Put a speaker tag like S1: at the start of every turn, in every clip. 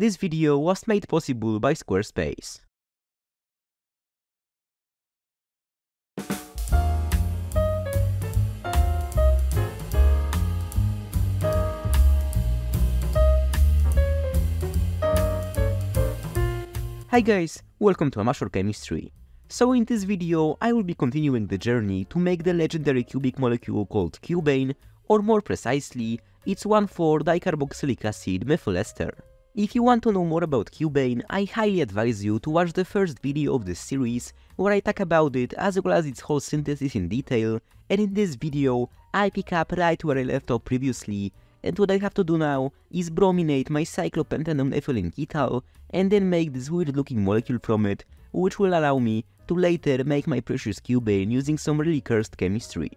S1: This video was made possible by Squarespace. Hi guys, welcome to Amateur Chemistry. So in this video, I will be continuing the journey to make the legendary cubic molecule called cubane, or more precisely, it's 1,4-dicarboxylic acid methyl ester. If you want to know more about cubane, I highly advise you to watch the first video of this series, where I talk about it as well as its whole synthesis in detail, and in this video, I pick up right where I left off previously, and what I have to do now is brominate my cyclopentanone ethylene ketal and then make this weird looking molecule from it, which will allow me to later make my precious cubane using some really cursed chemistry.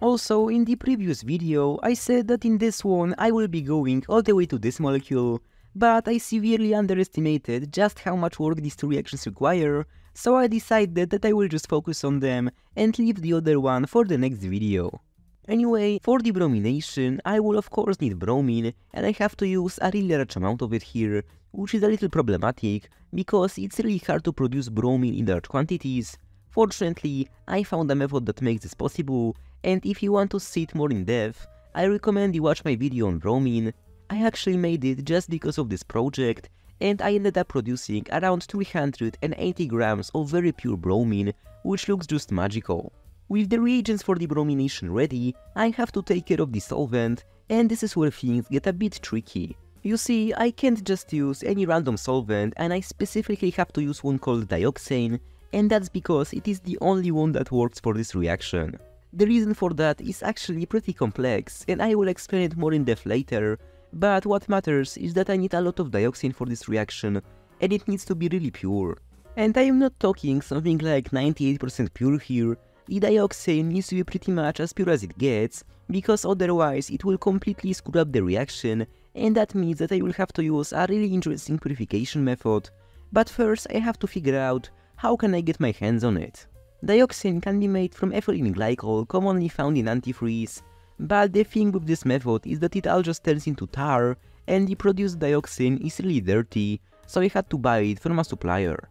S1: Also, in the previous video, I said that in this one I will be going all the way to this molecule, but I severely underestimated just how much work these two reactions require, so I decided that I will just focus on them and leave the other one for the next video. Anyway, for the bromination, I will of course need bromine, and I have to use a really large amount of it here, which is a little problematic, because it's really hard to produce bromine in large quantities. Fortunately, I found a method that makes this possible, and if you want to see it more in depth, I recommend you watch my video on bromine. I actually made it just because of this project, and I ended up producing around 380 grams of very pure bromine, which looks just magical. With the reagents for the bromination ready, I have to take care of the solvent, and this is where things get a bit tricky. You see, I can't just use any random solvent and I specifically have to use one called dioxane, and that's because it is the only one that works for this reaction. The reason for that is actually pretty complex, and I will explain it more in depth later, but what matters is that I need a lot of dioxane for this reaction, and it needs to be really pure. And I am not talking something like 98% pure here, the dioxane needs to be pretty much as pure as it gets, because otherwise it will completely screw up the reaction, and that means that I will have to use a really interesting purification method. But first I have to figure out how can I get my hands on it. Dioxane can be made from ethylene glycol commonly found in antifreeze, but the thing with this method is that it all just turns into tar, and the produced dioxane is really dirty, so I had to buy it from a supplier.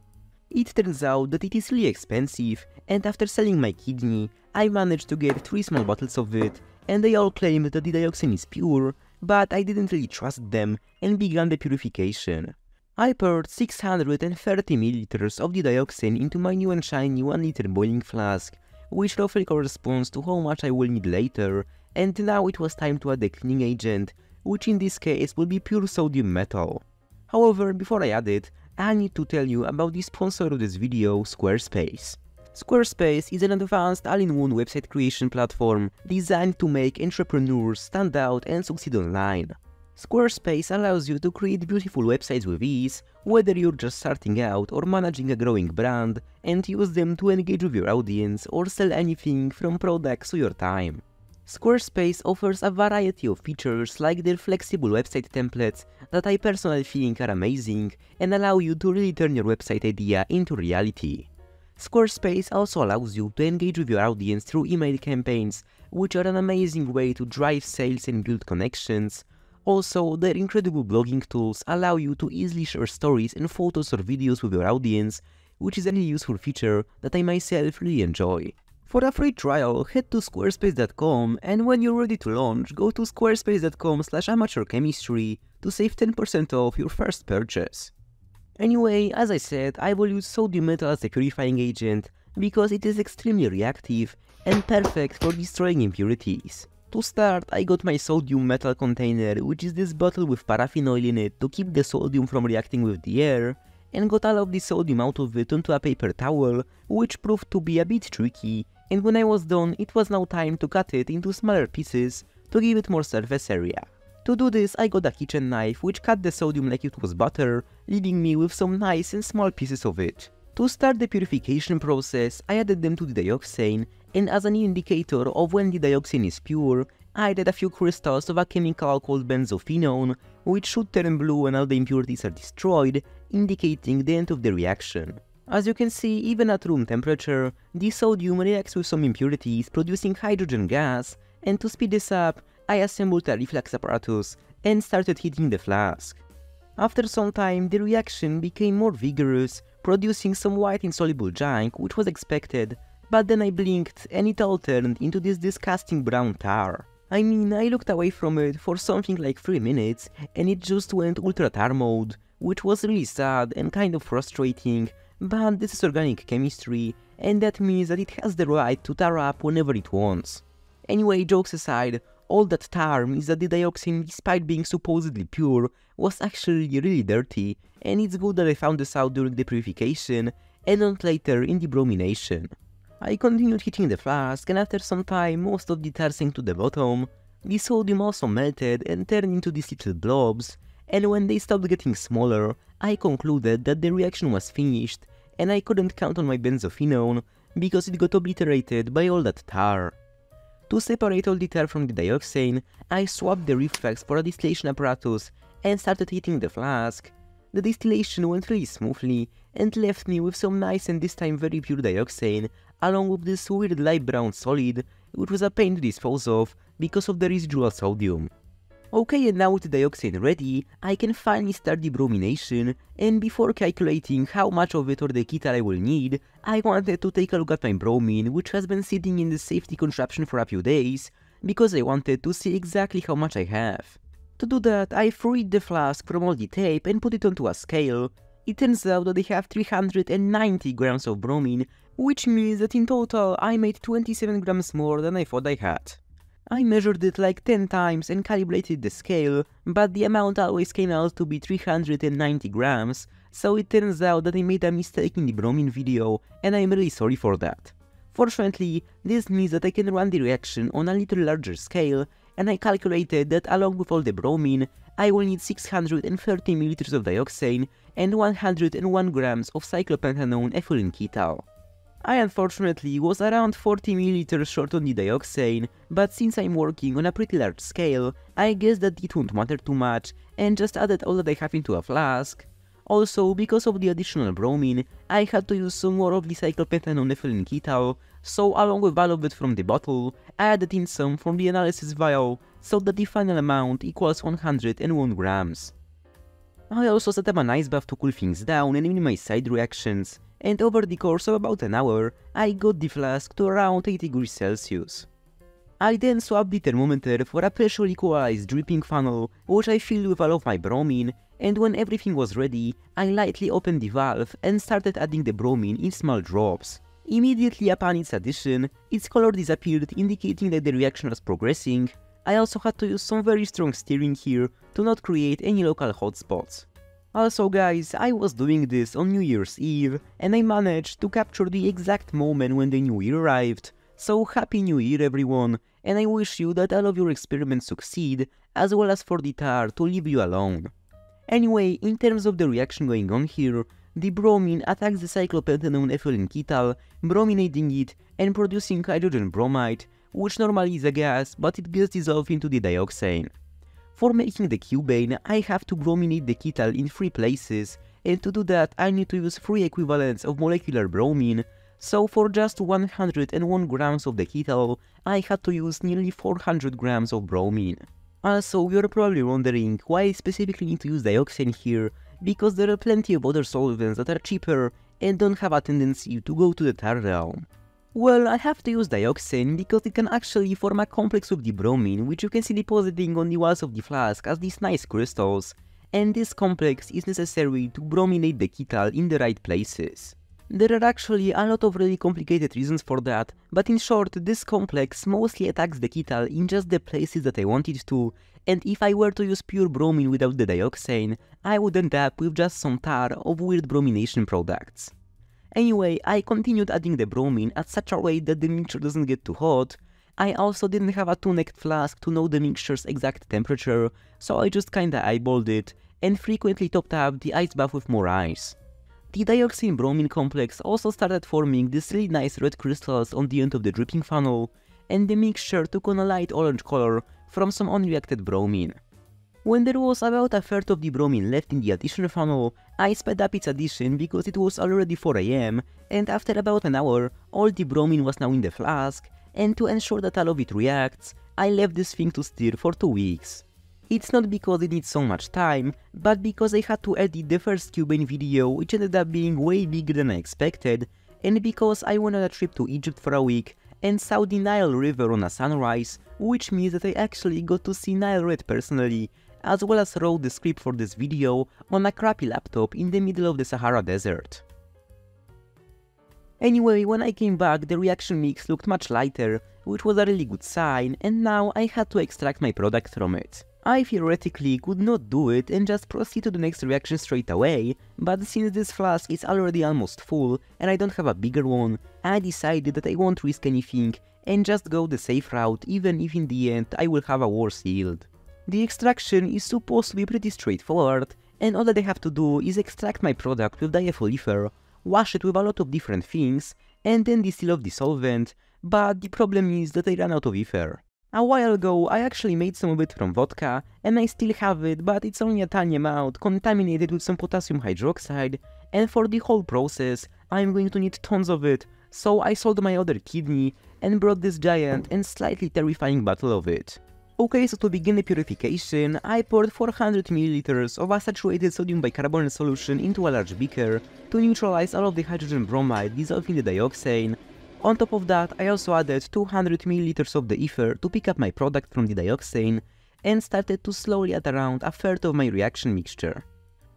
S1: It turns out that it is really expensive, and after selling my kidney, I managed to get 3 small bottles of it, and they all claim that the dioxane is pure, but I didn't really trust them and began the purification. I poured 630 milliliters of the dioxane into my new and shiny 1 liter boiling flask, which roughly corresponds to how much I will need later, and now it was time to add the cleaning agent, which in this case will be pure sodium metal. However, before I add it, I need to tell you about the sponsor of this video, Squarespace. Squarespace is an advanced all-in-one website creation platform designed to make entrepreneurs stand out and succeed online. Squarespace allows you to create beautiful websites with ease, whether you're just starting out or managing a growing brand, and use them to engage with your audience or sell anything from products to your time. Squarespace offers a variety of features like their flexible website templates that I personally think are amazing and allow you to really turn your website idea into reality. Squarespace also allows you to engage with your audience through email campaigns, which are an amazing way to drive sales and build connections. Also, their incredible blogging tools allow you to easily share stories and photos or videos with your audience, which is a really useful feature that I myself really enjoy. For a free trial, head to squarespace.com and when you're ready to launch, go to squarespace.com slash amateurchemistry to save 10% off your first purchase. Anyway, as I said, I will use sodium metal as a purifying agent because it is extremely reactive and perfect for destroying impurities. To start, I got my sodium metal container, which is this bottle with paraffin oil in it to keep the sodium from reacting with the air, and got all of the sodium out of it onto a paper towel, which proved to be a bit tricky, and when I was done, it was now time to cut it into smaller pieces to give it more surface area. To do this, I got a kitchen knife which cut the sodium like it was butter, leaving me with some nice and small pieces of it. To start the purification process, I added them to the dioxane, and as an indicator of when the dioxane is pure, I added a few crystals of a chemical called benzophenone, which should turn blue when all the impurities are destroyed, indicating the end of the reaction. As you can see, even at room temperature, the sodium reacts with some impurities, producing hydrogen gas, and to speed this up, I assembled a reflux apparatus and started heating the flask. After some time, the reaction became more vigorous, producing some white insoluble junk, which was expected, but then I blinked and it all turned into this disgusting brown tar. I mean, I looked away from it for something like 3 minutes and it just went ultra tar mode, which was really sad and kind of frustrating, but this is organic chemistry and that means that it has the right to tar up whenever it wants. Anyway, jokes aside, all that tar means that the dioxane, despite being supposedly pure, was actually really dirty, and it's good that I found this out during the purification, and not later in the bromination. I continued heating the flask, and after some time most of the tar sank to the bottom, the sodium also melted and turned into these little blobs, and when they stopped getting smaller, I concluded that the reaction was finished, and I couldn't count on my benzophenone, because it got obliterated by all that tar. To separate all the tar from the dioxane, I swapped the reflux for a distillation apparatus and started heating the flask. The distillation went really smoothly and left me with some nice and this time very pure dioxane, along with this weird light brown solid, which was a pain to dispose of because of the residual sodium. Okay, and now with the dioxane ready, I can finally start the bromination, and before calculating how much of it or the ketal I will need, I wanted to take a look at my bromine, which has been sitting in the safety contraption for a few days, because I wanted to see exactly how much I have. To do that, I freed the flask from all the tape and put it onto a scale. It turns out that I have 390 grams of bromine, which means that in total I made 27 grams more than I thought I had. I measured it like 10 times and calibrated the scale, but the amount always came out to be 390 grams, so it turns out that I made a mistake in the bromine video, and I'm really sorry for that. Fortunately, this means that I can run the reaction on a little larger scale, and I calculated that along with all the bromine, I will need 630 ml of dioxane and 101 grams of cyclopentanone ethylene ketal. I unfortunately was around 40 ml short on the dioxane, but since I'm working on a pretty large scale, I guess that it won't matter too much and just added all that I have into a flask. Also, because of the additional bromine, I had to use some more of the cyclopentanone ethylene ketal, so along with all of it from the bottle, I added in some from the analysis vial, so that the final amount equals 101 grams. I also set up an ice bath to cool things down and minimize side reactions, and over the course of about an hour, I got the flask to around 80 degrees Celsius. I then swapped the thermometer for a pressure equalized dripping funnel, which I filled with all of my bromine, and when everything was ready, I lightly opened the valve and started adding the bromine in small drops. Immediately upon its addition, its color disappeared indicating that the reaction was progressing. I also had to use some very strong steering here to not create any local hotspots. Also guys, I was doing this on New Year's Eve and I managed to capture the exact moment when the new year arrived. So happy new year everyone and I wish you that all of your experiments succeed as well as for the tar to leave you alone. Anyway, in terms of the reaction going on here, the bromine attacks the cyclopentanone ethylene ketal, brominating it and producing hydrogen bromide, which normally is a gas but it gets dissolved into the dioxane. For making the cubane, I have to brominate the ketal in 3 places, and to do that I need to use 3 equivalents of molecular bromine, so for just 101 grams of the ketal, I had to use nearly 400 grams of bromine. Also, you're probably wondering why I specifically need to use dioxane here, because there are plenty of other solvents that are cheaper and don't have a tendency to go to the tar realm. Well, I have to use dioxane because it can actually form a complex with the bromine, which you can see depositing on the walls of the flask as these nice crystals, and this complex is necessary to brominate the ketal in the right places. There are actually a lot of really complicated reasons for that, but in short, this complex mostly attacks the ketal in just the places that I want it to, and if I were to use pure bromine without the dioxane, I would end up with just some tar of weird bromination products. Anyway, I continued adding the bromine at such a rate that the mixture doesn't get too hot. I also didn't have a 2-necked flask to know the mixture's exact temperature, so I just kinda eyeballed it, and frequently topped up the ice bath with more ice. The dioxane bromine complex also started forming these really nice red crystals on the end of the dripping funnel, and the mixture took on a light orange color from some unreacted bromine. When there was about a third of the bromine left in the addition funnel, I sped up its addition because it was already 4am, and after about an hour, all the bromine was now in the flask, and to ensure that all of it reacts, I left this thing to stir for 2 weeks. It's not because it needs so much time, but because I had to edit the first Cubane video which ended up being way bigger than I expected, and because I went on a trip to Egypt for a week and saw the Nile River on a sunrise, which means that I actually got to see Nile Red personally, as well as wrote the script for this video on a crappy laptop in the middle of the Sahara Desert. Anyway, when I came back the reaction mix looked much lighter, which was a really good sign, and now I had to extract my product from it. I theoretically could not do it and just proceed to the next reaction straight away, but since this flask is already almost full and I don't have a bigger one, I decided that I won't risk anything and just go the safe route even if in the end I will have a worse yield. The extraction is supposed to be pretty straightforward, and all that I have to do is extract my product with diethyl ether, wash it with a lot of different things, and then distill off the solvent, but the problem is that I ran out of ether. A while ago I actually made some of it from vodka, and I still have it, but it's only a tiny amount, contaminated with some potassium hydroxide, and for the whole process I'm going to need tons of it, so I sold my other kidney and brought this giant and slightly terrifying bottle of it. Okay, so to begin the purification, I poured 400ml of a saturated sodium bicarbonate solution into a large beaker to neutralize all of the hydrogen bromide dissolved in the dioxane. On top of that, I also added 200ml of the ether to pick up my product from the dioxane and started to slowly add around a third of my reaction mixture.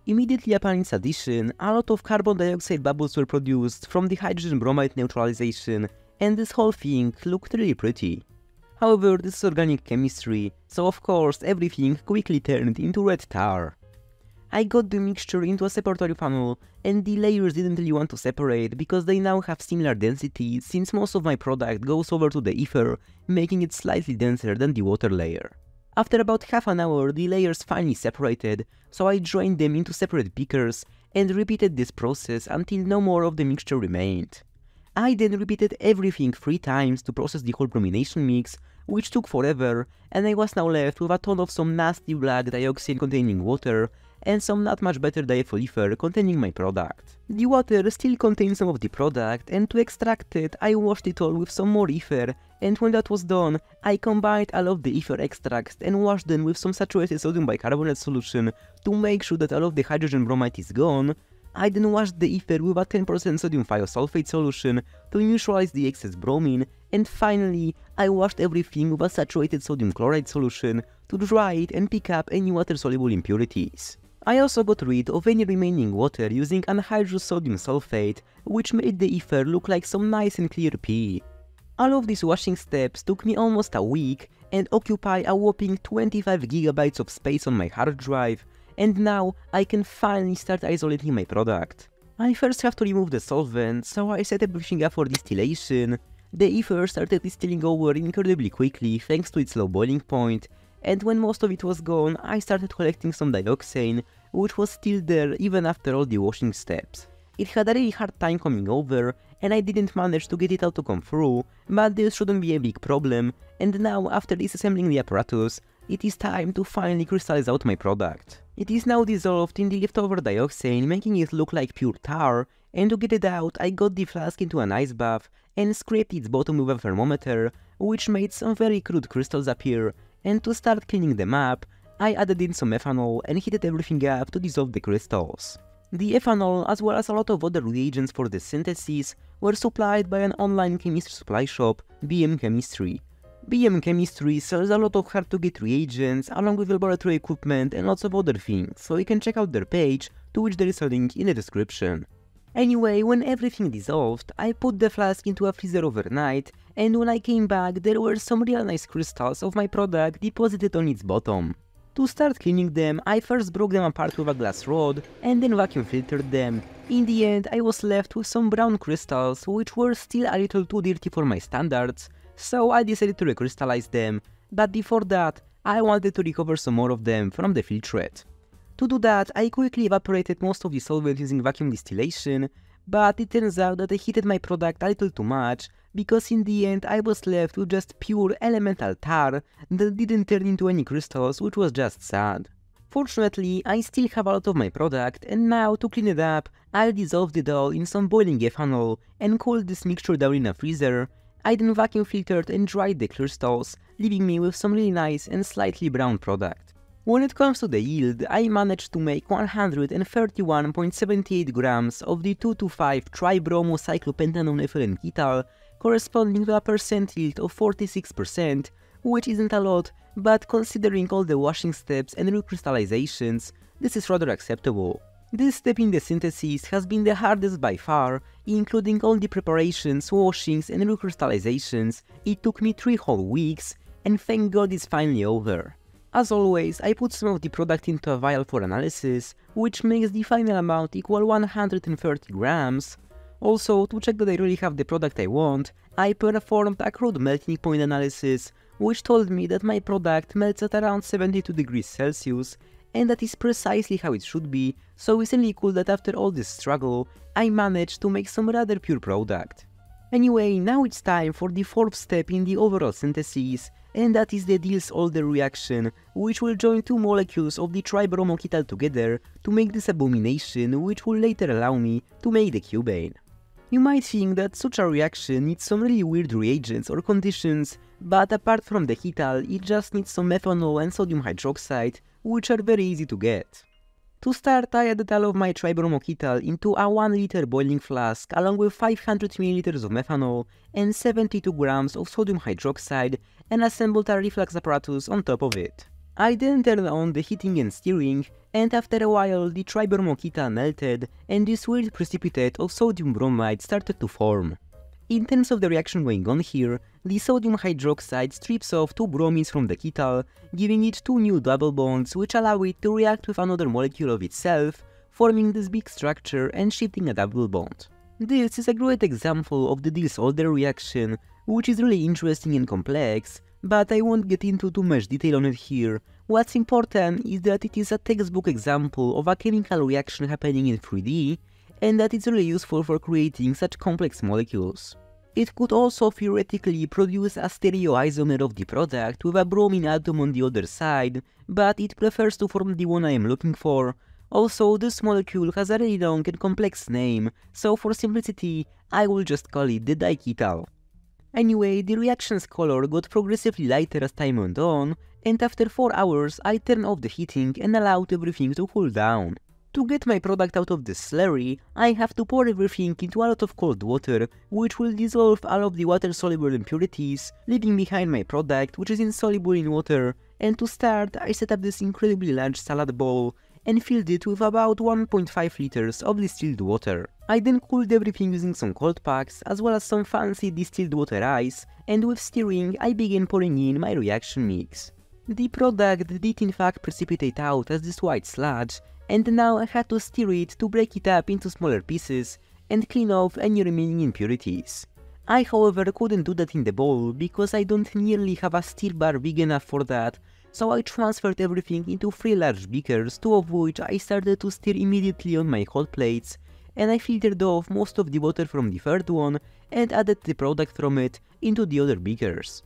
S1: Immediately upon its addition, a lot of carbon dioxide bubbles were produced from the hydrogen bromide neutralization and this whole thing looked really pretty. However, this is organic chemistry, so of course everything quickly turned into red tar. I got the mixture into a separatory funnel, and the layers didn't really want to separate because they now have similar density since most of my product goes over to the ether, making it slightly denser than the water layer. After about half an hour the layers finally separated, so I joined them into separate beakers and repeated this process until no more of the mixture remained. I then repeated everything three times to process the whole bromination mix, which took forever, and I was now left with a ton of some nasty black dioxane containing water, and some not much better diethyl ether containing my product. The water still contains some of the product, and to extract it, I washed it all with some more ether, and when that was done, I combined all of the ether extracts and washed them with some saturated sodium bicarbonate solution to make sure that all of the hydrogen bromide is gone, I then washed the ether with a 10% sodium thiosulfate solution to neutralize the excess bromine, and finally, I washed everything with a saturated sodium chloride solution to dry it and pick up any water-soluble impurities. I also got rid of any remaining water using anhydrous sodium sulfate, which made the ether look like some nice and clear pee. All of these washing steps took me almost a week and occupy a whopping 25GB of space on my hard drive, and now I can finally start isolating my product. I first have to remove the solvent, so I set everything up for distillation. The ether started distilling over incredibly quickly thanks to its low boiling point, and when most of it was gone, I started collecting some dioxane, which was still there even after all the washing steps. It had a really hard time coming over, and I didn't manage to get it out to come through, but this shouldn't be a big problem, and now after disassembling the apparatus, it is time to finally crystallize out my product. It is now dissolved in the leftover dioxane, making it look like pure tar, and to get it out I got the flask into an ice bath and scraped its bottom with a thermometer, which made some very crude crystals appear, and to start cleaning them up, I added in some ethanol and heated everything up to dissolve the crystals. The ethanol, as well as a lot of other reagents for the synthesis, were supplied by an online chemistry supply shop, BM Chemistry, BM Chemistry sells a lot of hard to get reagents along with laboratory equipment and lots of other things, so you can check out their page, to which there is a link in the description. Anyway, when everything dissolved, I put the flask into a freezer overnight, and when I came back there were some real nice crystals of my product deposited on its bottom. To start cleaning them, I first broke them apart with a glass rod, and then vacuum filtered them. In the end, I was left with some brown crystals, which were still a little too dirty for my standards, so I decided to recrystallize them, but before that, I wanted to recover some more of them from the filtrate. To do that, I quickly evaporated most of the solvent using vacuum distillation, but it turns out that I heated my product a little too much, because in the end I was left with just pure elemental tar that didn't turn into any crystals, which was just sad. Fortunately, I still have a lot of my product, and now to clean it up, I'll dissolve it all in some boiling ethanol and cool this mixture down in a freezer, I then vacuum filtered and dried the clear crystals, leaving me with some really nice and slightly brown product. When it comes to the yield, I managed to make 131.78 grams of the 225 tribromocyclopentanone ethylene ketal, corresponding to a percent yield of 46%, which isn't a lot, but considering all the washing steps and recrystallizations, this is rather acceptable. This step in the synthesis has been the hardest by far, including all the preparations, washings and recrystallizations, it took me 3 whole weeks, and thank god it's finally over. As always, I put some of the product into a vial for analysis, which makes the final amount equal 130 grams. Also, to check that I really have the product I want, I performed a crude melting point analysis, which told me that my product melts at around 72 degrees Celsius, and that is precisely how it should be, so it's really cool that after all this struggle, I managed to make some rather pure product. Anyway, now it's time for the fourth step in the overall synthesis, and that is the Diels-Alder reaction, which will join two molecules of the tribromoketal together to make this abomination, which will later allow me to make the cubane. You might think that such a reaction needs some really weird reagents or conditions, but apart from the ketal, it just needs some methanol and sodium hydroxide, which are very easy to get. To start, I added all of my tribromoketal into a 1 liter boiling flask along with 500 ml of methanol and 72 grams of sodium hydroxide and assembled a reflux apparatus on top of it. I then turned on the heating and stirring, and after a while the tribromoketal melted and this weird precipitate of sodium bromide started to form. In terms of the reaction going on here, the sodium hydroxide strips off two bromines from the ketal, giving it two new double bonds which allow it to react with another molecule of itself, forming this big structure and shifting a double bond. This is a great example of the Diels-Alder reaction, which is really interesting and complex, but I won't get into too much detail on it here. What's important is that it is a textbook example of a chemical reaction happening in 3D, and that it's really useful for creating such complex molecules. It could also theoretically produce a stereoisomer of the product with a bromine atom on the other side, but it prefers to form the one I am looking for. Also, this molecule has a really long and complex name, so for simplicity, I will just call it the diketal. Anyway, the reaction's color got progressively lighter as time went on, and after 4 hours I turned off the heating and allowed everything to cool down. To get my product out of the slurry, I have to pour everything into a lot of cold water, which will dissolve all of the water-soluble impurities, leaving behind my product, which is insoluble in water, and to start, I set up this incredibly large salad bowl, and filled it with about 1.5 liters of distilled water. I then cooled everything using some cold packs, as well as some fancy distilled water ice, and with stirring, I began pouring in my reaction mix. The product did in fact precipitate out as this white sludge, and now I had to stir it to break it up into smaller pieces and clean off any remaining impurities. I however couldn't do that in the bowl because I don't nearly have a stir bar big enough for that, so I transferred everything into three large beakers, two of which I started to stir immediately on my hot plates, and I filtered off most of the water from the third one and added the product from it into the other beakers.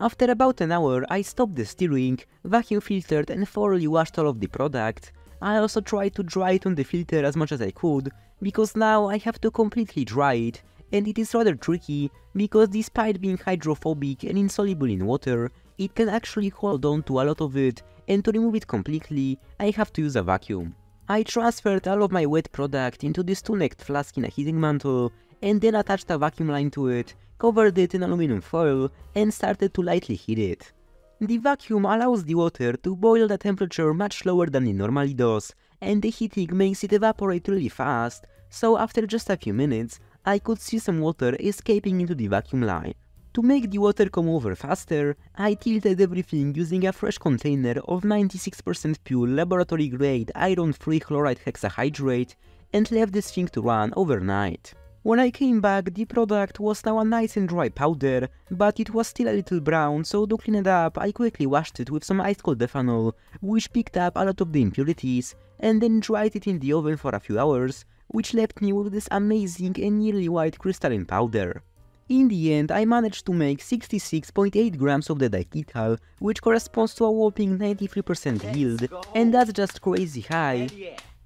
S1: After about an hour, I stopped the stirring, vacuum filtered and thoroughly washed all of the product, I also tried to dry it on the filter as much as I could, because now I have to completely dry it, and it is rather tricky, because despite being hydrophobic and insoluble in water, it can actually hold on to a lot of it, and to remove it completely, I have to use a vacuum. I transferred all of my wet product into this two-necked flask in a heating mantle, and then attached a vacuum line to it, covered it in aluminum foil, and started to lightly heat it. The vacuum allows the water to boil at a temperature much lower than it normally does, and the heating makes it evaporate really fast, so after just a few minutes, I could see some water escaping into the vacuum line. To make the water come over faster, I tilted everything using a fresh container of 96% pure laboratory grade iron(III) chloride hexahydrate and left this thing to run overnight. When I came back, the product was now a nice and dry powder, but it was still a little brown, so to clean it up, I quickly washed it with some ice cold ethanol, which picked up a lot of the impurities, and then dried it in the oven for a few hours, which left me with this amazing and nearly white crystalline powder. In the end, I managed to make 66.8 grams of the diketal, which corresponds to a whopping 93% yield, and that's just crazy high.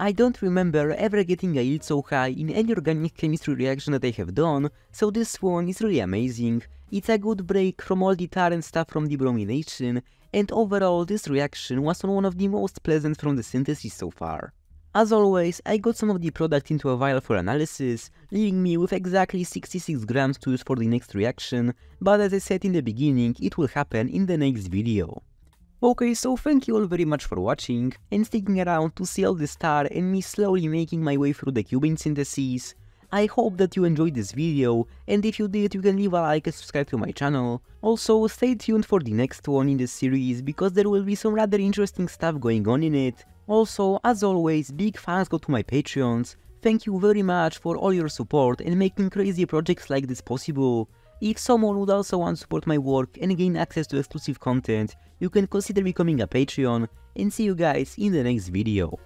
S1: I don't remember ever getting a yield so high in any organic chemistry reaction that I have done, so this one is really amazing. It's a good break from all the tar and stuff from the bromination, and overall this reaction was one of the most pleasant from the synthesis so far. As always, I got some of the product into a vial for analysis, leaving me with exactly 66 grams to use for the next reaction, but as I said in the beginning, it will happen in the next video. Okay, so thank you all very much for watching and sticking around to see all the star and me slowly making my way through the cubane synthesis. I hope that you enjoyed this video, and if you did, you can leave a like and subscribe to my channel. Also, stay tuned for the next one in the series, because there will be some rather interesting stuff going on in it, also, as always, big thanks go to my Patreons. Thank you very much for all your support and making crazy projects like this possible. If someone would also want to support my work and gain access to exclusive content, you can consider becoming a Patreon, and see you guys in the next video.